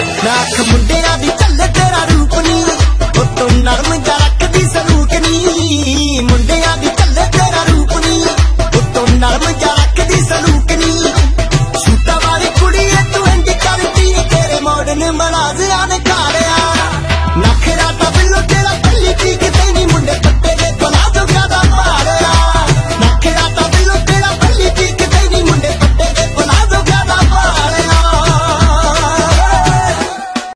ਨਾਖ ਮੁੰਡਿਆਂ ਦੀ ਚੱਲੇ ਤੇਰਾ ਰੂਪ ਨੀ ਉਹ ਤੂੰ ਨਰਮ ਜਾ ਰੱਖਦੀ ਸਲੂਕ ਨੀ। ਮੁੰਡਿਆਂ ਦੀ ਚੱਲੇ ਤੇਰਾ ਰੂਪ ਨੀ ਉਹ ਤੂੰ ਨਰਮ ਜਾ ਰੱਖਦੀ ਸਲੂਕ ਨੀ। ਸੂਟਾ ਵਾਲੀ ਕੁੜੀ ਐ ਤੂੰ ਇੰਜ ਕਰਦੀ ਤੇਰੇ ਮੋਡਨ ਮਨਾਜ਼ਿਆਂ ਨੇ ਘਾੜ